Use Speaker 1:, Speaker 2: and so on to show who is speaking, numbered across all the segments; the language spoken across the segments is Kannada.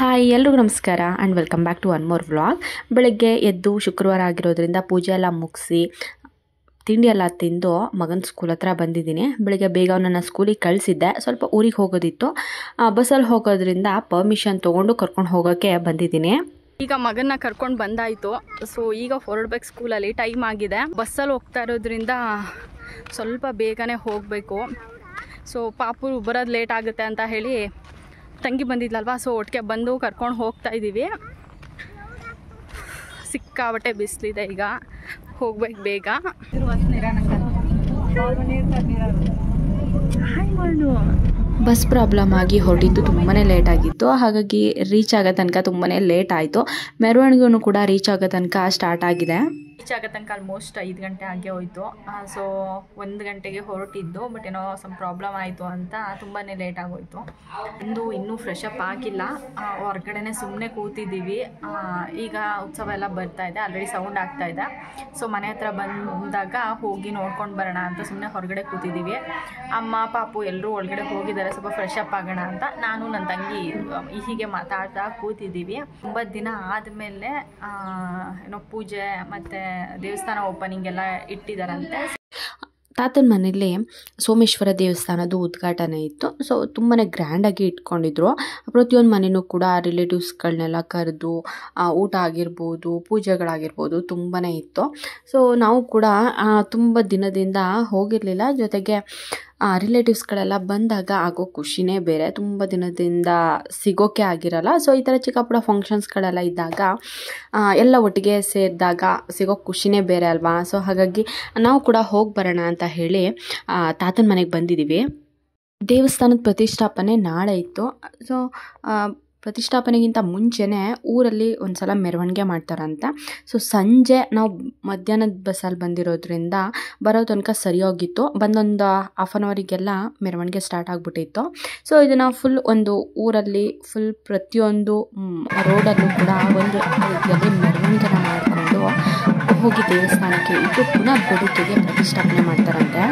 Speaker 1: ಹಾಯ್, ಎಲ್ರಿಗೂ ನಮಸ್ಕಾರ and welcome back to one more vlog ಬೆಳಗ್ಗೆ ಎದ್ದು ಶುಕ್ರವಾರ ಆಗಿರೋದ್ರಿಂದ ಪೂಜೆ ಎಲ್ಲ ಮುಗಿಸಿ, ತಿಂಡಿ ಎಲ್ಲ ತಿಂದು ಮಗನ ಸ್ಕೂಲ್ ಹತ್ರ ಬಂದಿದ್ದೀನಿ. ಬೆಳಗ್ಗೆ ಬೇಗ ನನ್ನ ಸ್ಕೂಲಿಗೆ ಕಳಿಸಿದ್ದೆ. ಸ್ವಲ್ಪ ಊರಿಗೆ ಹೋಗೋದಿತ್ತು. ಬಸ್ಸಲ್ಲಿ ಹೋಗೋದ್ರಿಂದ ಪರ್ಮಿಷನ್ ತೊಗೊಂಡು ಕರ್ಕೊಂಡು ಹೋಗೋಕ್ಕೆ ಬಂದಿದ್ದೀನಿ.
Speaker 2: ಈಗ ಮಗನ್ನ ಕರ್ಕೊಂಡು ಬಂದಾಯಿತು. ಸೊ ಈಗ ಹೊರಡ್ಬೇಕು ಸ್ಕೂಲಲ್ಲಿ ಟೈಮ್ ಆಗಿದೆ. ಬಸ್ಸಲ್ಲಿ ಹೋಗ್ತಾ ಇರೋದ್ರಿಂದ ಸ್ವಲ್ಪ ಬೇಗನೆ ಹೋಗಬೇಕು. ಸೊ ಪಾಪು ಬರೋದು ಲೇಟ್ ಆಗುತ್ತೆ ಅಂತ ಹೇಳಿ ತಂಗಿ ಬಂದಿದ್ಲಲ್ವಾ ಸೊ ಒಟ್ಟಿಗೆ ಬಂದು ಕರ್ಕೊಂಡು ಹೋಗ್ತಾ ಇದ್ದೀವಿ ಸಿಕ್ಕಾಬಟ್ಟೆ ಬಿಸಿಲಿದೆ ಈಗ. ಹೋಗ್ಬೇಕು ಬೇಗ.
Speaker 1: ಬಸ್ ಪ್ರಾಬ್ಲಮ್ ಆಗಿ ಹೊರಟಿದ್ದು ತುಂಬಾ ಲೇಟ್ ಆಗಿತ್ತು. ಹಾಗಾಗಿ ರೀಚ್ ಆಗೋ ತನಕ ತುಂಬಾ ಲೇಟ್ ಆಯಿತು. ಮೆರವಣಿಗೂ ಕೂಡ ರೀಚ್ ಆಗೋ ತನಕ ಸ್ಟಾರ್ಟ್ ಆಗಿದೆ.
Speaker 2: ರೀಚ್ ಆಗೋ ತನಕ ಆಲ್ಮೋಸ್ಟ್ ಐದು ಗಂಟೆ ಆಗೇ ಹೋಯ್ತು. ಸೊ ಒಂದು ಗಂಟೆಗೆ ಹೊರಟಿದ್ದು ಬಟ್ ಏನೋ ಸಮ್ ಪ್ರಾಬ್ಲಮ್ ಆಯಿತು ಅಂತ ತುಂಬಾ ಲೇಟ್ ಆಗೋಯ್ತು. ಇಂದು ಇನ್ನೂ ಫ್ರೆಶ್ ಅಪ್ ಆಗಿಲ್ಲ. ಹೊರಗಡೆನೆ ಸುಮ್ಮನೆ ಕೂತಿದ್ದೀವಿ. ಈಗ ಉತ್ಸವ ಎಲ್ಲ ಬರ್ತಾ ಇದೆ ಆಲ್ರೆಡಿ ಸೌಂಡ್ ಆಗ್ತಾ ಇದೆ. ಸೊ ಮನೆ ಹತ್ರ ಬಂದಾಗ ಹೋಗಿ ನೋಡ್ಕೊಂಡು ಬರೋಣ ಅಂತ ಸುಮ್ಮನೆ ಹೊರಗಡೆ ಕೂತಿದ್ದೀವಿ. ಅಮ್ಮ, ಪಾಪು ಎಲ್ಲರೂ ಒಳಗಡೆ ಹೋಗಿದ್ದಾರೆ, ಸ್ವಲ್ಪ ಫ್ರೆಶ್ ಅಪ್ ಆಗೋಣ ಅಂತ. ನಾನು ನನ್ನ ತಂಗಿ ಹೀಗೆ ಮಾತಾಡ್ತಾ ಕೂತಿದ್ದೀವಿ. ಒಂಬತ್ತು ದಿನ ಆದಮೇಲೆ ಏನೋ ಪೂಜೆ ಮತ್ತು ದೇವಸ್ಥಾನ ಓಪನಿಂಗ್ ಎಲ್ಲ ಇಟ್ಟಿದ್ದಾರಂತೆ
Speaker 1: ತಾತನ ಮನೇಲಿ ಸೋಮೇಶ್ವರ ದೇವಸ್ಥಾನದ ಉದ್ಘಾಟನೆ ಇತ್ತು. ಸೊ ತುಂಬಾ ಗ್ರ್ಯಾಂಡಾಗಿ ಇಟ್ಕೊಂಡಿದ್ರು. ಪ್ರತಿಯೊಂದು ಮನೆಯೂ ಕೂಡ ರಿಲೇಟಿವ್ಸ್ಗಳನ್ನೆಲ್ಲ ಕರೆದು ಊಟ ಆಗಿರ್ಬೋದು, ಪೂಜೆಗಳಾಗಿರ್ಬೋದು ತುಂಬಾ ಇತ್ತು. ಸೊ ನಾವು ಕೂಡ ತುಂಬ ದಿನದಿಂದ ಹೋಗಿರಲಿಲ್ಲ. ಜೊತೆಗೆ ರಿಲೇಟಿವ್ಸ್ಗಳೆಲ್ಲ ಬಂದಾಗ ಆಗೋ ಖುಷಿನೇ ಬೇರೆ. ತುಂಬ ದಿನದಿಂದ ಸಿಗೋಕೆ ಆಗಿರಲ್ಲ. ಸೊ ಈ ಥರ ಚಿಕ್ಕ ಪುಟ್ಟ ಫಂಕ್ಷನ್ಸ್ಗಳೆಲ್ಲ ಇದ್ದಾಗ ಎಲ್ಲ ಒಟ್ಟಿಗೆ ಸೇರಿದಾಗ ಸಿಗೋ ಖುಷಿನೇ ಬೇರೆ ಅಲ್ವಾ? ಸೊ ಹಾಗಾಗಿ ನಾವು ಕೂಡ ಹೋಗಿ ಬರೋಣ ಅಂತ ಹೇಳಿ ತಾತನ ಮನೆಗೆ ಬಂದಿದ್ದೀವಿ ದೇವಸ್ಥಾನದ ಪ್ರತಿಷ್ಠಾಪನೆ ನಾಳೆ ಇತ್ತು. ಸೊ ಪ್ರತಿಷ್ಠಾಪನೆಗಿಂತ ಮುಂಚೆನೇ ಊರಲ್ಲಿ ಒಂದು ಸಲ ಮೆರವಣಿಗೆ ಮಾಡ್ತಾರಂತೆ. ಸೊ ಸಂಜೆ ನಾವು ಮಧ್ಯಾಹ್ನದ ಬಸ್ಸಲ್ಲಿ ಬಂದಿರೋದ್ರಿಂದ ಬರೋ ತನಕ ಸರಿ ಹೋಗಿತ್ತು ಬಂದೊಂದು ಹಾಫ್ ಆನ್ ಅವರಿಗೆಲ್ಲ ಮೆರವಣಿಗೆ ಸ್ಟಾರ್ಟ್ ಆಗಿಬಿಟ್ಟಿತ್ತು. ಸೊ ಇದನ್ನು ಫುಲ್ ಒಂದು ಊರಲ್ಲಿ ಫುಲ್ ಪ್ರತಿಯೊಂದು ರೋಡಲ್ಲೂ ಕೂಡ ಒಂದು ರೀತಿಯಲ್ಲಿ ಮೆರವಣಿಗೆನ ಮಾಡಿಕೊಂಡು ಹೋಗಿ ದೇವಸ್ಥಾನಕ್ಕೆ ಇಟ್ಟು ಪುನಃ ಬೆಳಿಗ್ಗೆಗೆ ಪ್ರತಿಷ್ಠಾಪನೆ ಮಾಡ್ತಾರಂತೆ.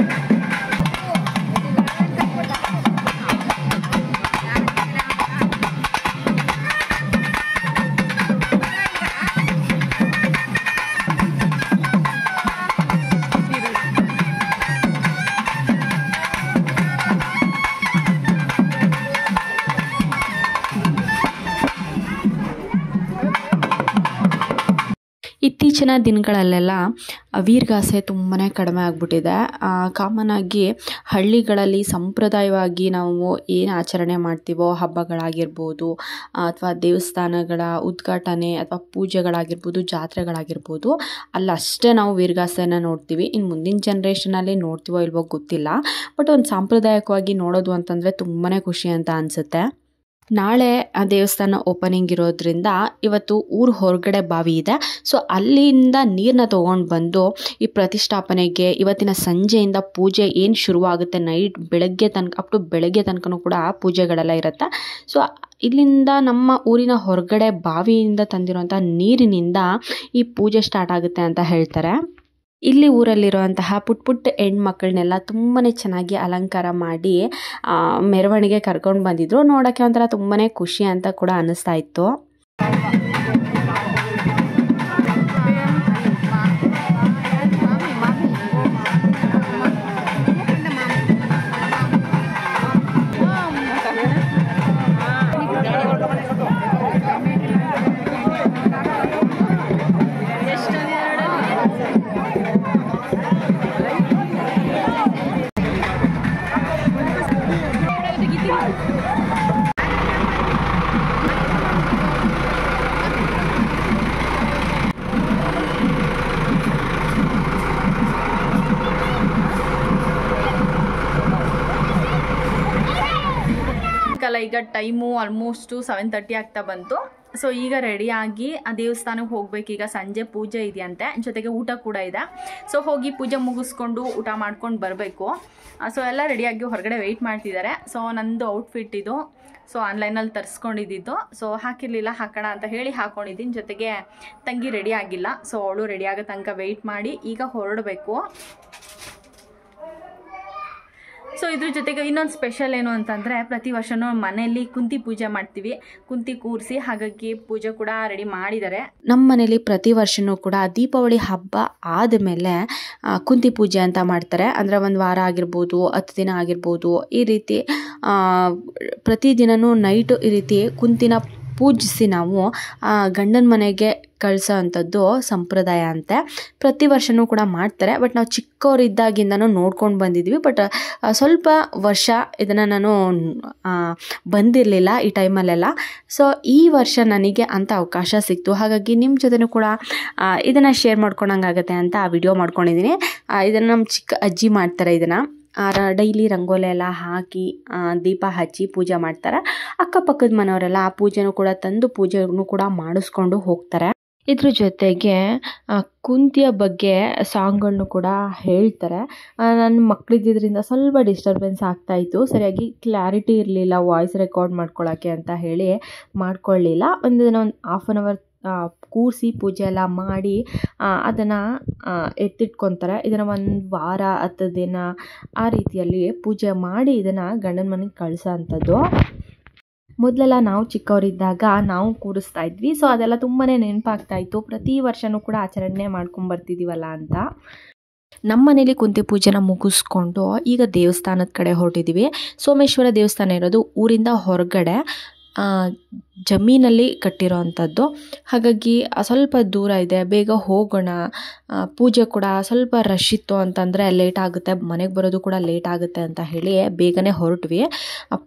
Speaker 1: ಇತ್ತೀಚಿನ ದಿನಗಳಲ್ಲೆಲ್ಲ ವೀರ್ಗಾಸೆ ತುಂಬಾ ಕಡಿಮೆ ಆಗಿಬಿಟ್ಟಿದೆ. ಕಾಮನ್ ಆಗಿ ಹಳ್ಳಿಗಳಲ್ಲಿ ಸಂಪ್ರದಾಯವಾಗಿ ನಾವು ಏನು ಆಚರಣೆ ಮಾಡ್ತೀವೋ ಹಬ್ಬಗಳಾಗಿರ್ಬೋದು, ಅಥವಾ ದೇವಸ್ಥಾನಗಳ ಉದ್ಘಾಟನೆ ಅಥವಾ ಪೂಜೆಗಳಾಗಿರ್ಬೋದು, ಜಾತ್ರೆಗಳಾಗಿರ್ಬೋದು, ಅಲ್ಲಷ್ಟೇ ನಾವು ವೀರ್ಗಾಸೆನ ನೋಡ್ತೀವಿ. ಇನ್ನು ಮುಂದಿನ ಜನ್ರೇಷನಲ್ಲಿ ನೋಡ್ತೀವೋ ಇಲ್ವೋ ಗೊತ್ತಿಲ್ಲ. ಬಟ್ ಒಂದು ಸಾಂಪ್ರದಾಯಿಕವಾಗಿ ನೋಡೋದು ಅಂತಂದರೆ ತುಂಬಾ ಖುಷಿ ಅಂತ ಅನಿಸುತ್ತೆ. ನಾಳೆ ಆ ದೇವಸ್ಥಾನ ಓಪನಿಂಗ್ ಇರೋದ್ರಿಂದ ಇವತ್ತು ಊರು ಹೊರಗಡೆ ಬಾವಿ ಇದೆ. ಸೊ ಅಲ್ಲಿಂದ ನೀರನ್ನ ತೊಗೊಂಡು ಬಂದು ಈ ಪ್ರತಿಷ್ಠಾಪನೆಗೆ ಇವತ್ತಿನ ಸಂಜೆಯಿಂದ ಪೂಜೆ ಏನು ಶುರುವಾಗುತ್ತೆ ನೈಟ್ ಬೆಳಗ್ಗೆ ತನಕ ಅಪ್ ಟು ಬೆಳಗ್ಗೆ ತನಕನೂ ಕೂಡ ಪೂಜೆಗಳೆಲ್ಲ ಇರುತ್ತೆ. ಸೊ ಇಲ್ಲಿಂದ ನಮ್ಮ ಊರಿನ ಹೊರಗಡೆ ಬಾವಿಯಿಂದ ತಂದಿರುವಂಥ ನೀರಿನಿಂದ ಈ ಪೂಜೆ ಸ್ಟಾರ್ಟ್ ಆಗುತ್ತೆ ಅಂತ ಹೇಳ್ತಾರೆ. ಇಲ್ಲಿ ಊರಲ್ಲಿರುವಂತಹ ಪುಟ್ ಪುಟ್ಟ ಹೆಣ್ಮಕ್ಳನ್ನೆಲ್ಲ ತುಂಬಾ ಚೆನ್ನಾಗಿ ಅಲಂಕಾರ ಮಾಡಿ ಮೆರವಣಿಗೆ ಕರ್ಕೊಂಡು ಬಂದಿದ್ರು. ನೋಡೋಕ್ಕೆ ಒಂಥರ ತುಂಬಾ ಖುಷಿ ಅಂತ ಕೂಡ ಅನ್ನಿಸ್ತಾ ಇತ್ತು.
Speaker 2: ಈಗ ಟೈಮು ಆಲ್ಮೋಸ್ಟು ಸೆವೆನ್ ತರ್ಟಿ ಆಗ್ತಾ ಬಂತು. ಸೊ ಈಗ ರೆಡಿಯಾಗಿ ಆ ದೇವಸ್ಥಾನಕ್ಕೆ ಹೋಗ್ಬೇಕು. ಈಗ ಸಂಜೆ ಪೂಜೆ ಇದೆಯಂತೆ. ಜೊತೆಗೆ ಊಟ ಕೂಡ ಇದೆ. ಸೊ ಹೋಗಿ ಪೂಜೆ ಮುಗಿಸ್ಕೊಂಡು ಊಟ ಮಾಡ್ಕೊಂಡು ಬರಬೇಕು. ಸೊ ಎಲ್ಲ ರೆಡಿಯಾಗಿ ಹೊರಗಡೆ ವೆಯ್ಟ್ ಮಾಡ್ತಿದ್ದಾರೆ. ಸೊ ನಂದು ಔಟ್ಫಿಟ್ ಇದು. ಸೊ ಆನ್ಲೈನಲ್ಲಿ ತರಿಸ್ಕೊಂಡಿದ್ದು ಸೊ ಹಾಕಿರಲಿಲ್ಲ, ಹಾಕೋಣ ಅಂತ ಹೇಳಿ ಹಾಕ್ಕೊಂಡಿದ್ದೀನಿ ಜೊತೆಗೆ ತಂಗಿ ರೆಡಿ ಆಗಿಲ್ಲ. ಸೊ ಅವಳು ರೆಡಿ ಆಗೋ ತನಕ ವೆಯ್ಟ್ ಮಾಡಿ ಈಗ ಹೊರಡಬೇಕು. ಸೊ ಇದ್ರ ಜೊತೆಗೆ ಇನ್ನೊಂದು ಸ್ಪೆಷಲ್ ಏನು ಅಂತಂದರೆ ಪ್ರತಿ ವರ್ಷನೂ ಮನೆಯಲ್ಲಿ ಕುಂತಿ ಪೂಜೆ ಮಾಡ್ತೀವಿ. ಕುಂತಿ ಕೂರಿಸಿ ಹಾಗಾಗಿ ಪೂಜೆ ಕೂಡ ರೆಡಿ ಮಾಡಿದ್ದಾರೆ.
Speaker 1: ನಮ್ಮ ಮನೇಲಿ ಪ್ರತಿ ವರ್ಷವೂ ಕೂಡ ದೀಪಾವಳಿ ಹಬ್ಬ ಆದಮೇಲೆ ಕುಂತಿ ಪೂಜೆ ಅಂತ ಮಾಡ್ತಾರೆ. ಅಂದರೆ ಒಂದು ವಾರ ಆಗಿರ್ಬೋದು, ಹತ್ತು ದಿನ ಆಗಿರ್ಬೋದು, ಈ ರೀತಿ ಪ್ರತಿ ಪ್ರತಿದಿನವೂ ನೈಟು ಈ ರೀತಿ ಕುಂತಿನ ಪೂಜಿಸಿ ನಾವು ಗಂಡನ ಮನೆಗೆ ಕಳಿಸೋ ಅಂಥದ್ದು ಸಂಪ್ರದಾಯ ಅಂತೆ. ಪ್ರತಿ ವರ್ಷವೂ ಕೂಡ ಮಾಡ್ತಾರೆ. ಬಟ್ ನಾವು ಚಿಕ್ಕವರಿದ್ದಾಗಿಂದನೂ ನೋಡ್ಕೊಂಡು ಬಂದಿದ್ವಿ. ಬಟ್ ಸ್ವಲ್ಪ ವರ್ಷ ಇದನ್ನು ನಾನು ಬಂದಿರಲಿಲ್ಲ ಈ ಟೈಮಲ್ಲೆಲ್ಲ. ಸೊ, ಈ ವರ್ಷ ನನಗೆ ಅಂಥ ಅವಕಾಶ ಸಿಕ್ತು. ಹಾಗಾಗಿ ನಿಮ್ಮ ಜೊತೆನೂ ಕೂಡ ಇದನ್ನು ಶೇರ್ ಮಾಡ್ಕೊಳಂಗಾಗತ್ತೆ ಅಂತ ಆ ವಿಡಿಯೋ ಮಾಡ್ಕೊಂಡಿದ್ದೀನಿ. ಇದನ್ನು ನಮ್ಮ ಚಿಕ್ಕ ಅಜ್ಜಿ ಮಾಡ್ತಾರೆ ಇದನ್ನು. ಡೈಲಿ ರಂಗೋಲಿ ಎಲ್ಲ ಹಾಕಿ ದೀಪ ಹಚ್ಚಿ ಪೂಜೆ ಮಾಡ್ತಾರೆ. ಅಕ್ಕಪಕ್ಕದ ಮನೆಯವರೆಲ್ಲ ಆ ಪೂಜೆನೂ ಕೂಡ ತಂದು ಪೂಜೆನೂ ಕೂಡ ಮಾಡಿಸ್ಕೊಂಡು ಹೋಗ್ತಾರೆ. ಇದ್ರ ಜೊತೆಗೆ ಕುಂತಿಯ ಬಗ್ಗೆ ಸಾಂಗ್ಗಳನ್ನು ಕೂಡ ಹೇಳ್ತಾರೆ. ನನ್ನ ಮಕ್ಕಳಿದ್ದರಿಂದ ಸ್ವಲ್ಪ ಡಿಸ್ಟರ್ಬೆನ್ಸ್ ಆಗ್ತಾಯಿತ್ತು ಸರಿಯಾಗಿ ಕ್ಲಾರಿಟಿ ಇರಲಿಲ್ಲ, ವಾಯ್ಸ್ ರೆಕಾರ್ಡ್ ಮಾಡ್ಕೊಳ್ಳೋಕ್ಕೆ ಅಂತ ಹೇಳಿ ಮಾಡ್ಕೊಳ್ಳಿಲ್ಲ ಒಂದು ದಿನ ಒಂದು ಹಾಫ್ ಆನ್ ಅವರ್ ಕೂರಿಸಿ ಪೂಜೆ ಎಲ್ಲ ಮಾಡಿ ಅದನ್ನು ಎತ್ತಿಟ್ಕೊತಾರೆ. ಇದನ್ನು ಒಂದು ವಾರ ಹತ್ತು ದಿನ ಆ ರೀತಿಯಲ್ಲಿ ಪೂಜೆ ಮಾಡಿ ಇದನ್ನು ಗಂಡನ ಮನೆಗೆ ಕಳಿಸೋ ಮೊದಲೆಲ್ಲ ನಾವು ಚಿಕ್ಕವರಿದ್ದಾಗ ನಾವು ಕೂರಿಸ್ತಾ ಇದ್ವಿ. ಸೊ ಅದೆಲ್ಲ ತುಂಬಾ ನೆನಪಾಗ್ತಾ ಇತ್ತು. ಪ್ರತಿ ವರ್ಷವೂ ಕೂಡ ಆಚರಣೆ ಮಾಡ್ಕೊಂಬರ್ತಿದ್ದೀವಲ್ಲ ಅಂತ. ನಮ್ಮ ಮನೇಲಿ ಕುಂತಿ ಪೂಜೆನ ಮುಗಿಸ್ಕೊಂಡು ಈಗ ದೇವಸ್ಥಾನದ ಕಡೆ ಹೊರಟಿದ್ದೀವಿ ಸೋಮೇಶ್ವರ ದೇವಸ್ಥಾನ ಇರೋದು ಊರಿಂದ ಹೊರಗಡೆ. ಜಮೀನಲ್ಲಿ ಕಟ್ಟಿರೋ ಅಂಥದ್ದು ಹಾಗಾಗಿ ಸ್ವಲ್ಪ ದೂರ ಇದೆ. ಬೇಗ ಹೋಗೋಣ. ಪೂಜೆ ಕೂಡ ಸ್ವಲ್ಪ ರಶ್ ಇತ್ತು ಅಂತಂದರೆ ಲೇಟ್ ಆಗುತ್ತೆ. ಮನೆಗೆ ಬರೋದು ಕೂಡ ಲೇಟ್ ಆಗುತ್ತೆ ಅಂತ ಹೇಳಿ ಬೇಗನೆ ಹೊರಟ್ವಿ.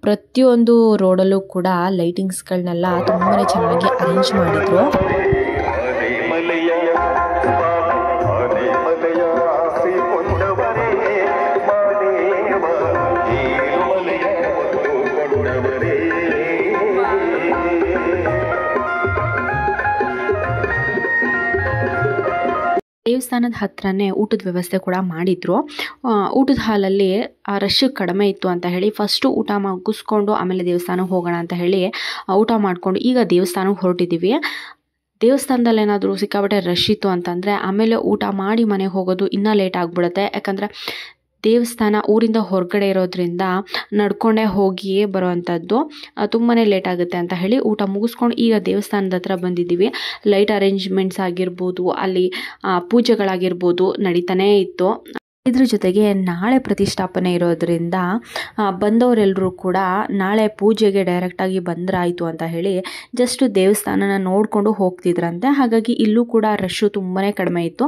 Speaker 1: ಪ್ರತಿಯೊಂದು ರೋಡಲ್ಲೂ ಕೂಡ ಲೈಟಿಂಗ್ಸ್ಗಳನ್ನೆಲ್ಲ ತುಂಬಾ ಚೆನ್ನಾಗಿ ಅರೇಂಜ್ ಮಾಡಿದರು. ದೇವಸ್ಥಾನದ ಹತ್ರನೇ ಊಟದ ವ್ಯವಸ್ಥೆ ಕೂಡ ಮಾಡಿದ್ರು. ಊಟದ ಹಾಲಲ್ಲಿ ಆ ರಶ್ ಕಡಿಮೆ ಇತ್ತು ಅಂತ ಹೇಳಿ ಫಸ್ಟು ಊಟ ಮುಗಿಸ್ಕೊಂಡು ಆಮೇಲೆ ದೇವಸ್ಥಾನಕ್ಕೆ ಹೋಗೋಣ ಅಂತ ಹೇಳಿ ಊಟ ಮಾಡಿಕೊಂಡು ಈಗ ದೇವಸ್ಥಾನಕ್ಕೆ ಹೊರಟಿದ್ದೀವಿ ದೇವಸ್ಥಾನದಲ್ಲಿ ಏನಾದರೂ ಸಿಕ್ಕಾಪಟ್ಟೆ ರಶ್ ಇತ್ತು ಅಂತಂದರೆ ಆಮೇಲೆ ಊಟ ಮಾಡಿ ಮನೆಗೆ ಹೋಗೋದು ಇನ್ನೂ ಲೇಟ್ ಆಗಿಬಿಡುತ್ತೆ. ಯಾಕಂದರೆ ದೇವಸ್ಥಾನ ಊರಿಂದ ಹೊರಗಡೆ ಇರೋದ್ರಿಂದ ನಡ್ಕೊಂಡೇ ಹೋಗಿಯೇ ಬರೋವಂಥದ್ದು ತುಂಬಾ ಲೇಟ್ ಆಗುತ್ತೆ ಅಂತ ಹೇಳಿ ಊಟ ಮುಗಿಸ್ಕೊಂಡು ಈಗ ದೇವಸ್ಥಾನದ ಹತ್ರ ಬಂದಿದ್ದೀವಿ. ಲೈಟ್ ಅರೇಂಜ್ಮೆಂಟ್ಸ್ ಆಗಿರ್ಬೋದು, ಅಲ್ಲಿ ಪೂಜೆಗಳಾಗಿರ್ಬೋದು ನಡೀತಾನೇ ಇತ್ತು. ಇದ್ರ ಜೊತೆಗೆ ನಾಳೆ ಪ್ರತಿಷ್ಠಾಪನೆ ಇರೋದ್ರಿಂದ ಬಂದವರೆಲ್ಲರೂ ಕೂಡ ನಾಳೆ ಪೂಜೆಗೆ ಡೈರೆಕ್ಟಾಗಿ ಬಂದ್ರಾಯಿತು ಅಂತ ಹೇಳಿ ಜಸ್ಟ್ ದೇವಸ್ಥಾನನ ನೋಡಿಕೊಂಡು ಹೋಗ್ತಿದ್ರಂತೆ. ಹಾಗಾಗಿ ಇಲ್ಲೂ ಕೂಡ ರಶ್ಶು ತುಂಬಾ ಕಡಿಮೆ ಇತ್ತು.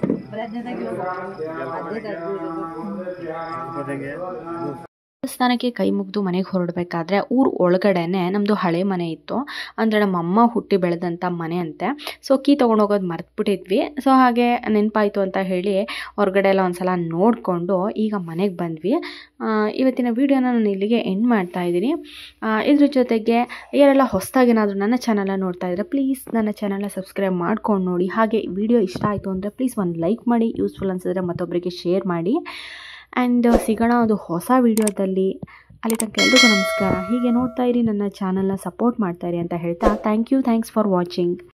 Speaker 3: देंगे
Speaker 1: ದೇವಸ್ಥಾನಕ್ಕೆ ಕೈ ಮುಗಿದು ಮನೆಗೆ ಹೊರಡಬೇಕಾದ್ರೆ ಊರು ಒಳಗಡೆನೆ ನಮ್ಮದು ಹಳೆ ಮನೆ ಇತ್ತು. ಅಂದರೆ ನಮ್ಮ ಅಮ್ಮ ಹುಟ್ಟಿ ಬೆಳೆದಂಥ ಮನೆ ಅಂತೆ. ಸೊ ಕೀ ತೊಗೊಂಡೋಗೋದು ಮರ್ತ್ಬಿಟ್ಟಿದ್ವಿ. ಸೊ ಹಾಗೆ ನೆನಪಾಯಿತು ಅಂತ ಹೇಳಿ ಹೊರಗಡೆ ಎಲ್ಲ ಒಂದ್ಸಲ ನೋಡಿಕೊಂಡು ಈಗ ಮನೆಗೆ ಬಂದ್ವಿ. ಇವತ್ತಿನ ವಿಡಿಯೋನ ನಾನು ಇಲ್ಲಿಗೆ ಎಂಡ್ ಮಾಡ್ತಾ ಇದ್ದೀನಿ. ಇದ್ರ ಜೊತೆಗೆ ಯಾರೆಲ್ಲ ಹೊಸದಾಗಿ ಏನಾದರೂ ನನ್ನ ಚಾನಲ್ನ ನೋಡ್ತಾ ಇದ್ದರೆ ಪ್ಲೀಸ್ ನನ್ನ ಚಾನಲ್ನ ಸಬ್ಸ್ಕ್ರೈಬ್ ಮಾಡ್ಕೊಂಡು ನೋಡಿ. ಹಾಗೆ ವಿಡಿಯೋ ಇಷ್ಟ ಆಯಿತು ಅಂದರೆ ಪ್ಲೀಸ್ ಒಂದು ಲೈಕ್ ಮಾಡಿ. ಯೂಸ್ಫುಲ್ ಅನಿಸಿದ್ರೆ ಮತ್ತೊಬ್ಬರಿಗೆ ಶೇರ್ ಮಾಡಿ. ಆ್ಯಂಡ್ ಸಿಗೋಣ ಒಂದು ಹೊಸ ವಿಡಿಯೋದಲ್ಲಿ. ಅಲ್ಲಿ ತನಕ ಎಲ್ರಿಗೂ ನಮಸ್ಕಾರ. ಹೀಗೆ ನೋಡ್ತಾ ಇರಿ, ನನ್ನ ಚಾನಲ್ನ ಸಪೋರ್ಟ್ ಮಾಡ್ತಾ ಇರಿ ಅಂತ ಹೇಳ್ತಾ thank you thanks for watching